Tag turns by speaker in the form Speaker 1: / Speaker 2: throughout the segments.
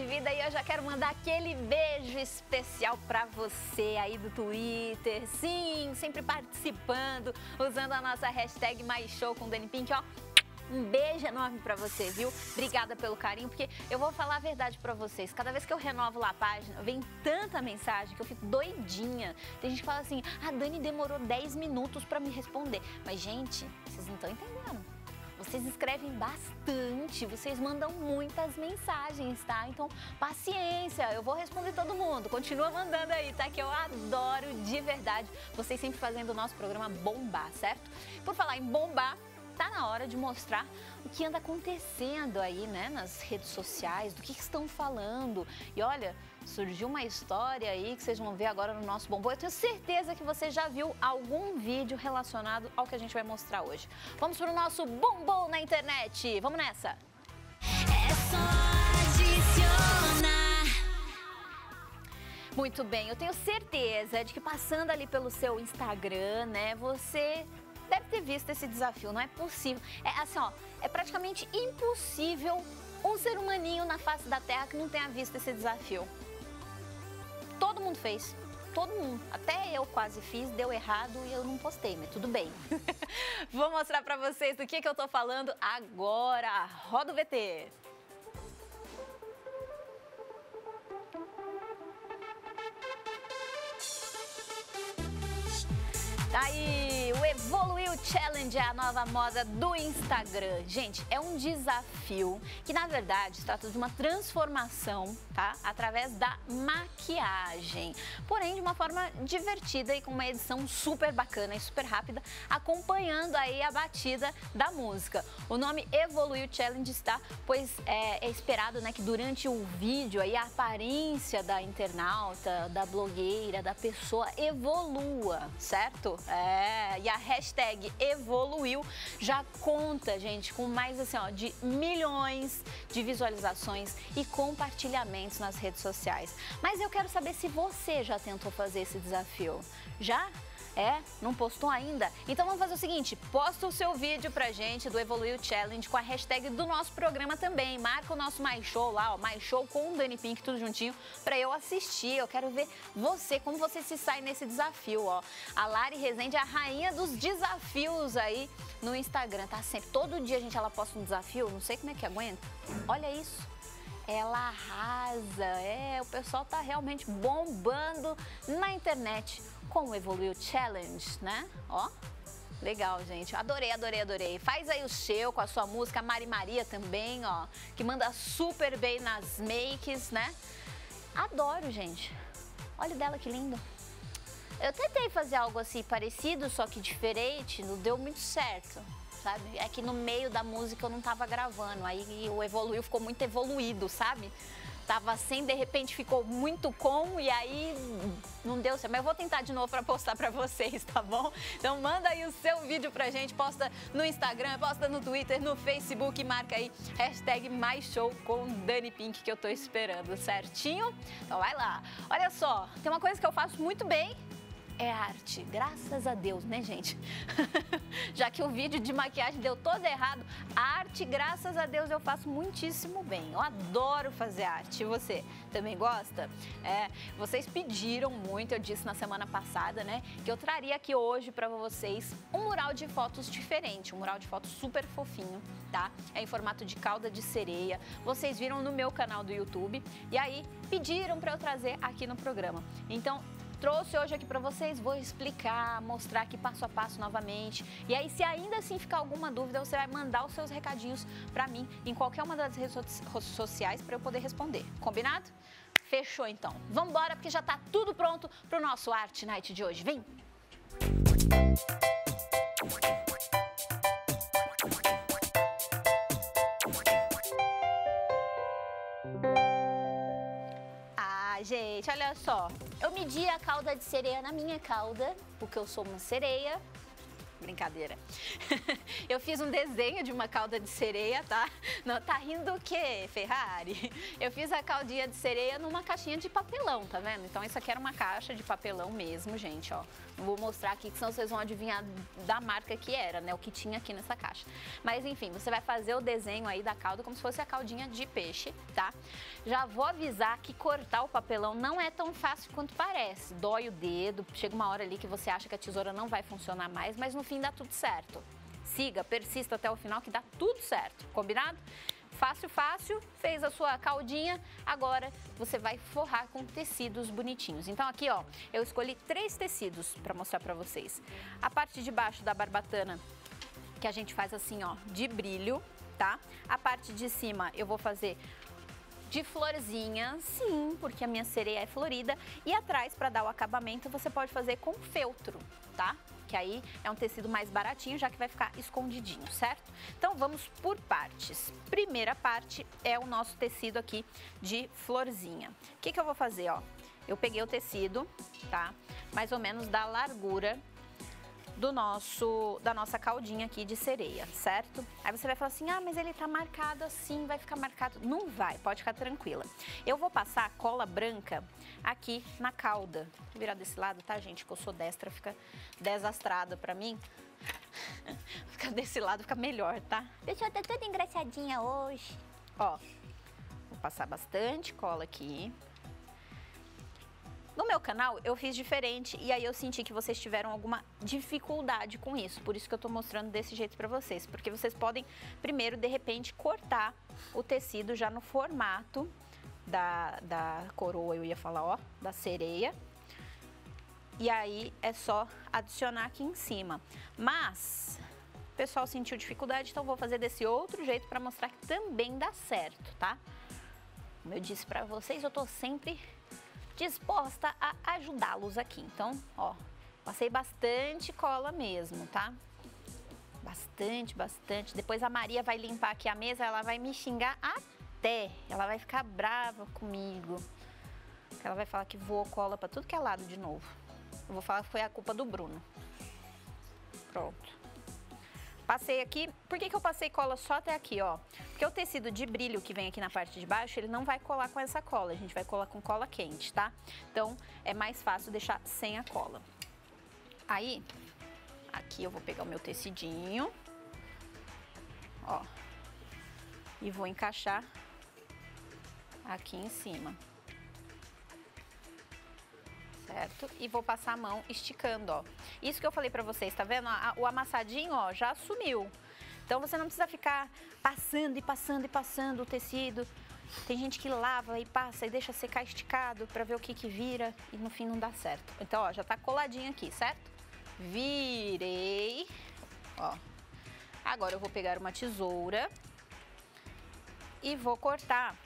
Speaker 1: de vida e eu já quero mandar aquele beijo especial para você aí do Twitter. Sim, sempre participando, usando a nossa hashtag Mais Show com Dani Pink, ó. Um beijo enorme para você, viu? Obrigada pelo carinho, porque eu vou falar a verdade para vocês. Cada vez que eu renovo lá a página, vem tanta mensagem que eu fico doidinha. Tem gente que fala assim: "A Dani demorou 10 minutos para me responder". Mas gente, vocês não estão entendendo. Vocês escrevem bastante, vocês mandam muitas mensagens, tá? Então, paciência, eu vou responder todo mundo. Continua mandando aí, tá? Que eu adoro de verdade vocês sempre fazendo o nosso programa bombar, certo? Por falar em bombar, tá na hora de mostrar o que anda acontecendo aí, né, nas redes sociais, do que, que estão falando. E olha, surgiu uma história aí que vocês vão ver agora no nosso bombom. Eu tenho certeza que você já viu algum vídeo relacionado ao que a gente vai mostrar hoje. Vamos para o nosso bombom na internet. Vamos nessa! É só adicionar. Muito bem, eu tenho certeza de que passando ali pelo seu Instagram, né, você deve ter visto esse desafio, não é possível. É assim, ó, é praticamente impossível um ser humaninho na face da Terra que não tenha visto esse desafio. Todo mundo fez. Todo mundo. Até eu quase fiz, deu errado e eu não postei, mas tudo bem. Vou mostrar pra vocês do que, que eu tô falando agora. Roda o VT. Tá aí, o Evoluiu Challenge é a nova moda do Instagram. Gente, é um desafio que na verdade se trata de uma transformação, tá? Através da maquiagem. Porém, de uma forma divertida e com uma edição super bacana e super rápida, acompanhando aí a batida da música. O nome Evoluiu Challenge está, pois é, é esperado, né, que durante o vídeo aí a aparência da internauta, da blogueira, da pessoa evolua, certo? É, e a hashtag evoluiu já conta, gente, com mais assim, ó, de milhões de visualizações e compartilhamentos nas redes sociais. Mas eu quero saber se você já tentou fazer esse desafio. Já? É? Não postou ainda? Então vamos fazer o seguinte, posta o seu vídeo pra gente do Evoluiu Challenge com a hashtag do nosso programa também. Marca o nosso Mais Show lá, ó, Mais Show com o Dani Pink, tudo juntinho, pra eu assistir. Eu quero ver você, como você se sai nesse desafio, ó. A Lari Rezende é a rainha dos desafios aí no Instagram, tá sempre. Todo dia, gente, ela posta um desafio, não sei como é que aguenta. Olha isso ela arrasa. É, o pessoal tá realmente bombando na internet com o Evoluiu Challenge, né? Ó, Legal, gente. Adorei, adorei, adorei. Faz aí o seu com a sua música, Mari Maria também, ó, que manda super bem nas makes, né? Adoro, gente. Olha dela que lindo. Eu tentei fazer algo assim parecido, só que diferente, não deu muito certo, sabe? É que no meio da música eu não tava gravando, aí o evoluiu, ficou muito evoluído, sabe? Tava sem, de repente ficou muito com e aí não deu certo. Mas eu vou tentar de novo para postar para vocês, tá bom? Então manda aí o seu vídeo pra gente, posta no Instagram, posta no Twitter, no Facebook, marca aí hashtag mais show com Dani Pink que eu tô esperando, certinho? Então vai lá. Olha só, tem uma coisa que eu faço muito bem é arte. Graças a Deus, né, gente? Já que o vídeo de maquiagem deu todo errado, arte, graças a Deus, eu faço muitíssimo bem. Eu adoro fazer arte. E você também gosta? É, vocês pediram muito, eu disse na semana passada, né, que eu traria aqui hoje para vocês um mural de fotos diferente, um mural de fotos super fofinho, tá? É em formato de cauda de sereia. Vocês viram no meu canal do YouTube e aí pediram para eu trazer aqui no programa. Então, trouxe hoje aqui para vocês, vou explicar, mostrar aqui passo a passo novamente. E aí, se ainda assim ficar alguma dúvida, você vai mandar os seus recadinhos para mim em qualquer uma das redes sociais para eu poder responder. Combinado? Fechou então. Vamos embora porque já está tudo pronto para o nosso Art Night de hoje. Vem! gente, olha só. Medi a cauda de sereia na minha cauda, porque eu sou uma sereia. Brincadeira. Eu fiz um desenho de uma cauda de sereia, tá? Não, tá rindo o quê, Ferrari? Eu fiz a caldinha de sereia numa caixinha de papelão, tá vendo? Então isso aqui era uma caixa de papelão mesmo, gente, ó. Vou mostrar aqui, senão vocês vão adivinhar da marca que era, né? O que tinha aqui nessa caixa. Mas enfim, você vai fazer o desenho aí da calda como se fosse a caldinha de peixe, tá? Já vou avisar que cortar o papelão não é tão fácil quanto parece. Dói o dedo, chega uma hora ali que você acha que a tesoura não vai funcionar mais, mas no fim dá tudo certo. Siga, persista até o final que dá tudo certo, combinado? Fácil, fácil, fez a sua caldinha, agora você vai forrar com tecidos bonitinhos. Então aqui, ó, eu escolhi três tecidos para mostrar para vocês. A parte de baixo da barbatana, que a gente faz assim, ó, de brilho, tá? A parte de cima eu vou fazer de florzinha, sim, porque a minha sereia é florida. E atrás, para dar o acabamento, você pode fazer com feltro, tá? Que aí é um tecido mais baratinho, já que vai ficar escondidinho, certo? Então vamos por partes. Primeira parte é o nosso tecido aqui de florzinha. O que, que eu vou fazer, ó? Eu peguei o tecido, tá? Mais ou menos da largura do nosso, da nossa caldinha aqui de sereia, certo? Aí você vai falar assim, ah, mas ele tá marcado assim, vai ficar marcado. Não vai, pode ficar tranquila. Eu vou passar a cola branca aqui na cauda. Vou virar desse lado, tá, gente? Que eu sou destra, fica desastrado pra mim. fica desse lado, fica melhor, tá?
Speaker 2: Pessoal, tá toda engraçadinha hoje.
Speaker 1: Ó, vou passar bastante cola aqui. No meu canal eu fiz diferente e aí eu senti que vocês tiveram alguma dificuldade com isso, por isso que eu tô mostrando desse jeito para vocês, porque vocês podem primeiro de repente cortar o tecido já no formato da, da coroa, eu ia falar, ó, da sereia. E aí é só adicionar aqui em cima. Mas o pessoal sentiu dificuldade, então vou fazer desse outro jeito para mostrar que também dá certo, tá? Como eu disse para vocês, eu tô sempre disposta a ajudá-los aqui. Então, ó, passei bastante cola mesmo, tá? Bastante, bastante. Depois a Maria vai limpar aqui a mesa, ela vai me xingar até. Ela vai ficar brava comigo. Ela vai falar que voou cola para tudo que é lado de novo. Eu vou falar que foi a culpa do Bruno. Pronto. Passei aqui, por que, que eu passei cola só até aqui, ó? Porque o tecido de brilho que vem aqui na parte de baixo, ele não vai colar com essa cola, a gente vai colar com cola quente, tá? Então, é mais fácil deixar sem a cola. Aí, aqui eu vou pegar o meu tecidinho, ó, e vou encaixar aqui em cima certo? E vou passar a mão esticando, ó. Isso que eu falei pra vocês, tá vendo? O amassadinho, ó, já sumiu. Então você não precisa ficar passando e passando e passando o tecido. Tem gente que lava e passa e deixa secar esticado pra ver o que que vira e no fim não dá certo. Então, ó, já tá coladinho aqui, certo? Virei, ó. Agora eu vou pegar uma tesoura e vou cortar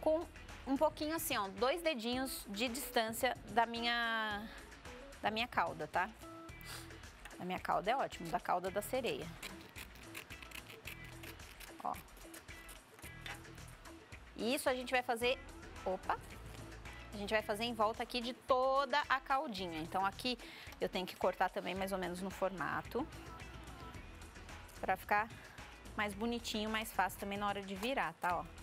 Speaker 1: com um pouquinho assim, ó, dois dedinhos de distância da minha, da minha cauda, tá? A minha cauda é ótimo, da cauda da sereia. Ó. E isso a gente vai fazer, opa, a gente vai fazer em volta aqui de toda a caldinha. Então aqui eu tenho que cortar também mais ou menos no formato, pra ficar mais bonitinho, mais fácil também na hora de virar, tá, ó.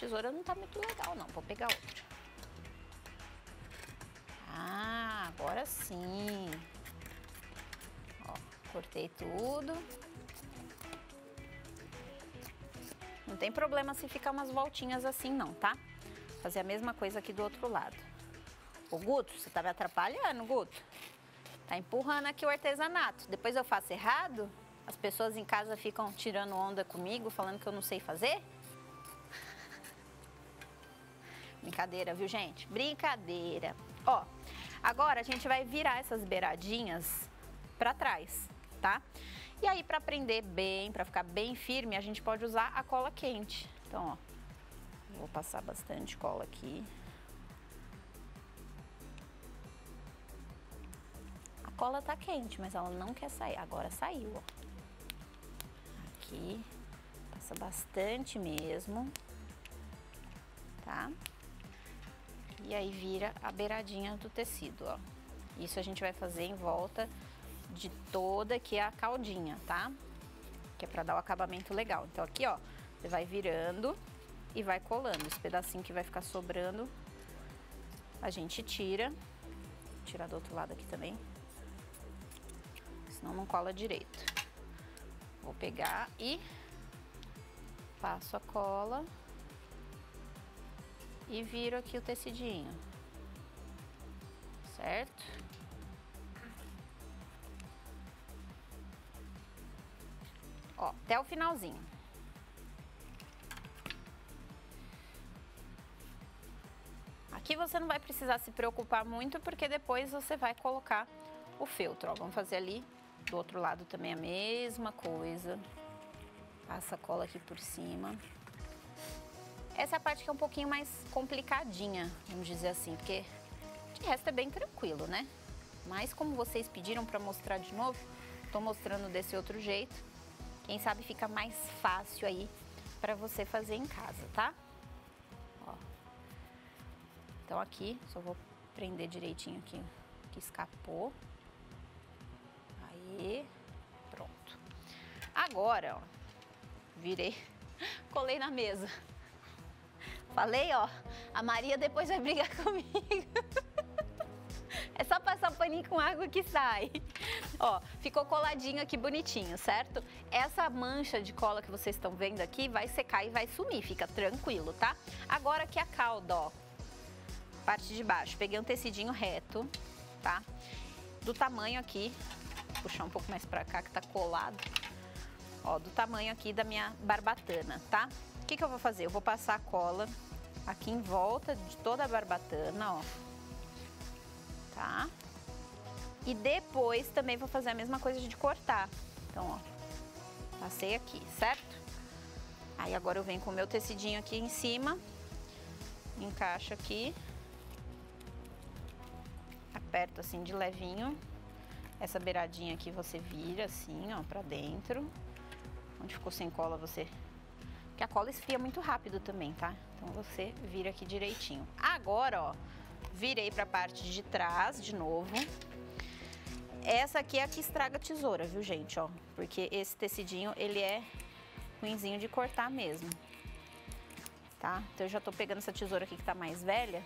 Speaker 1: Tesoura não tá muito legal não, vou pegar outra. Ah, agora sim. Ó, cortei tudo. Não tem problema se ficar umas voltinhas assim não, tá? Fazer a mesma coisa aqui do outro lado. Ô Guto, você tá me atrapalhando, Guto. Tá empurrando aqui o artesanato. Depois eu faço errado, as pessoas em casa ficam tirando onda comigo, falando que eu não sei fazer. Brincadeira, viu, gente? Brincadeira. Ó, agora a gente vai virar essas beiradinhas pra trás, tá? E aí, pra prender bem, pra ficar bem firme, a gente pode usar a cola quente. Então, ó, vou passar bastante cola aqui. A cola tá quente, mas ela não quer sair. Agora saiu, ó. Aqui, passa bastante mesmo, tá? E aí vira a beiradinha do tecido, ó. Isso a gente vai fazer em volta de toda aqui a caldinha, tá? Que é pra dar o acabamento legal. Então aqui, ó, você vai virando e vai colando. Esse pedacinho que vai ficar sobrando, a gente tira. Vou tirar do outro lado aqui também. Senão não cola direito. Vou pegar e passo a cola e viro aqui o tecidinho. Certo? Ó, até o finalzinho. Aqui você não vai precisar se preocupar muito, porque depois você vai colocar o feltro, ó. Vamos fazer ali do outro lado também a mesma coisa. Passa a cola aqui por cima. Essa é a parte que é um pouquinho mais complicadinha, vamos dizer assim, porque de resto é bem tranquilo, né? Mas como vocês pediram para mostrar de novo, tô mostrando desse outro jeito. Quem sabe fica mais fácil aí para você fazer em casa, tá? Ó. Então aqui, só vou prender direitinho aqui, que escapou. Aí, pronto. Agora, ó, virei, colei na mesa. Falei, ó, a Maria depois vai brigar comigo. É só passar o paninho com água que sai. Ó, ficou coladinho aqui bonitinho, certo? Essa mancha de cola que vocês estão vendo aqui vai secar e vai sumir, fica tranquilo, tá? Agora aqui a calda, ó, parte de baixo. Peguei um tecidinho reto, tá? Do tamanho aqui, puxar um pouco mais pra cá que tá colado. Ó, do tamanho aqui da minha barbatana, tá? Que que eu vou fazer? Eu vou passar a cola aqui em volta de toda a barbatana, ó. Tá? E depois também vou fazer a mesma coisa de cortar. Então, ó, passei aqui, certo? Aí agora eu venho com o meu tecidinho aqui em cima, encaixo aqui, aperto assim de levinho. Essa beiradinha aqui você vira assim, ó, pra dentro. Onde ficou sem cola você... Porque a cola esfria muito rápido também, tá? Então você vira aqui direitinho. Agora, ó, virei pra parte de trás de novo. Essa aqui é a que estraga a tesoura, viu, gente, ó? Porque esse tecidinho, ele é ruinzinho de cortar mesmo. Tá? Então eu já tô pegando essa tesoura aqui que tá mais velha.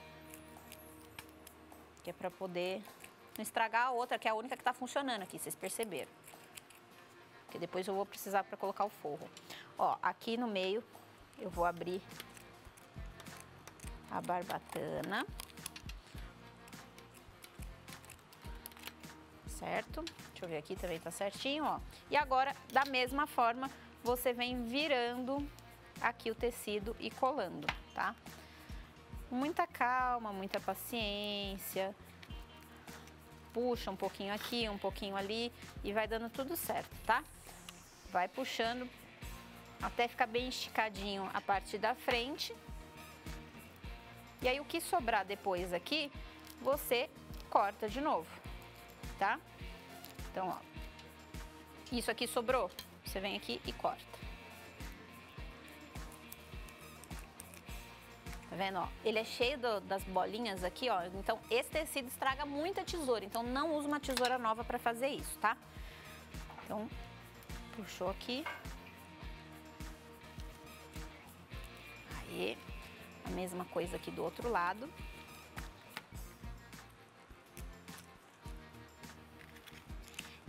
Speaker 1: Que é pra poder não estragar a outra, que é a única que tá funcionando aqui, vocês perceberam. Porque depois eu vou precisar pra colocar o forro. Ó, aqui no meio eu vou abrir a barbatana. Certo? Deixa eu ver aqui também tá certinho, ó. E agora, da mesma forma, você vem virando aqui o tecido e colando, tá? Muita calma, muita paciência. Puxa um pouquinho aqui, um pouquinho ali e vai dando tudo certo, tá? Vai puxando até ficar bem esticadinho a parte da frente. E aí o que sobrar depois aqui, você corta de novo, tá? Então, ó, isso aqui sobrou, você vem aqui e corta. Tá vendo, ó? Ele é cheio do, das bolinhas aqui, ó. Então, esse tecido estraga muita tesoura. Então, não use uma tesoura nova pra fazer isso, tá? Então, puxou aqui. A mesma coisa aqui do outro lado.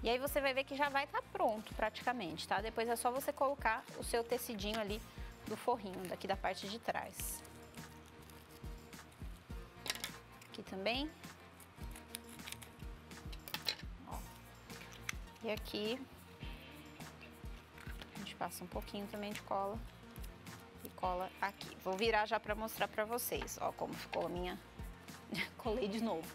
Speaker 1: E aí você vai ver que já vai estar tá pronto praticamente, tá? Depois é só você colocar o seu tecidinho ali do forrinho, daqui da parte de trás. Aqui também. Ó. E aqui a gente passa um pouquinho também de cola e cola aqui. Vou virar já para mostrar para vocês, ó, como ficou a minha... Colei de novo.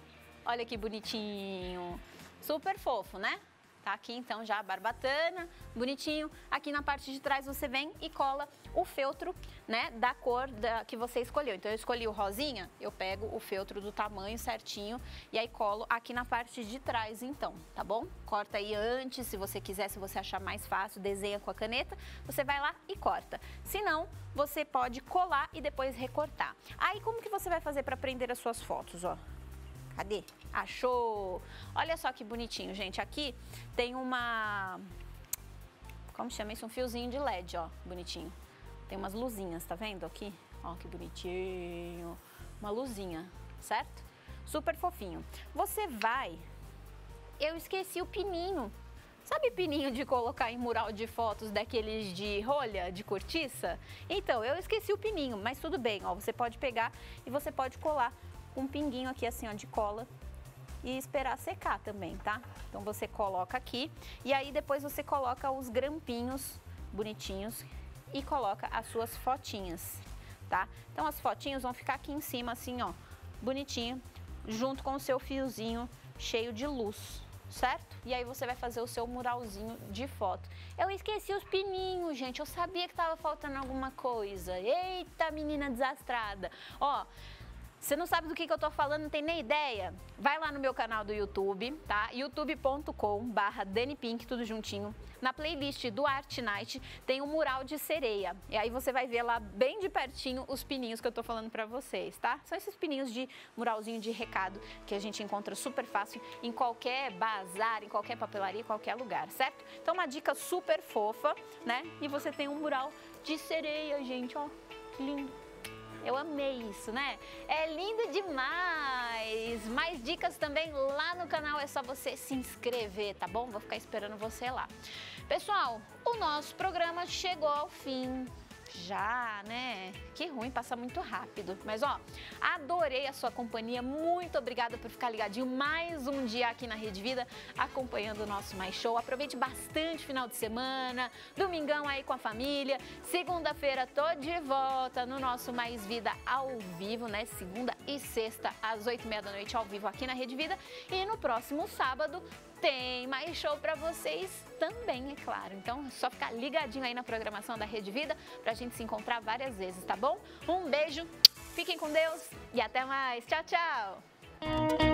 Speaker 1: Olha que bonitinho. Super fofo, né? Tá aqui então já a barbatana, bonitinho. Aqui na parte de trás você vem e cola o feltro, né, da cor da, que você escolheu. Então eu escolhi o rosinha, eu pego o feltro do tamanho certinho e aí colo aqui na parte de trás então, tá bom? Corta aí antes, se você quiser, se você achar mais fácil, desenha com a caneta, você vai lá e corta. Se não, você pode colar e depois recortar. Aí como que você vai fazer para prender as suas fotos, ó?
Speaker 2: Cadê?
Speaker 1: Achou! Olha só que bonitinho, gente. Aqui tem uma... Como chama isso? Um fiozinho de LED, ó. Bonitinho. Tem umas luzinhas, tá vendo aqui? Ó, que bonitinho. Uma luzinha, certo? Super fofinho. Você vai... Eu esqueci o pininho. Sabe pininho de colocar em mural de fotos daqueles de rolha, de cortiça? Então, eu esqueci o pininho, mas tudo bem, ó. Você pode pegar e você pode colar um pinguinho aqui assim, ó, de cola e esperar secar também, tá? Então você coloca aqui e aí depois você coloca os grampinhos bonitinhos e coloca as suas fotinhas, tá? Então as fotinhas vão ficar aqui em cima assim, ó, bonitinho, junto com o seu fiozinho cheio de luz, certo? E aí você vai fazer o seu muralzinho de foto. Eu esqueci os pininhos, gente, eu sabia que tava faltando alguma coisa. Eita, menina desastrada. Ó, você não sabe do que, que eu tô falando, não tem nem ideia? Vai lá no meu canal do YouTube, tá? youtube.com barra Pink, tudo juntinho. Na playlist do Art Night tem um mural de sereia. E aí você vai ver lá bem de pertinho os pininhos que eu tô falando pra vocês, tá? São esses pininhos de muralzinho de recado que a gente encontra super fácil em qualquer bazar, em qualquer papelaria, em qualquer lugar, certo? Então uma dica super fofa, né? E você tem um mural de sereia, gente, ó. Que lindo. Eu amei isso, né? É lindo demais! Mais dicas também lá no canal, é só você se inscrever, tá bom? Vou ficar esperando você lá. Pessoal, o nosso programa chegou ao fim já, né? Que ruim, passa muito rápido. Mas ó, adorei a sua companhia. Muito obrigada por ficar ligadinho mais um dia aqui na Rede Vida, acompanhando o nosso Mais Show. Aproveite bastante final de semana, domingão aí com a família. Segunda-feira tô de volta no nosso Mais Vida ao vivo, né? Segunda e sexta às oito e meia da noite ao vivo aqui na Rede Vida. E no próximo sábado tem mais show para vocês também, é claro. Então é só ficar ligadinho aí na programação da Rede Vida pra gente se encontrar várias vezes, tá bom? Um beijo, fiquem com Deus e até mais. Tchau, tchau!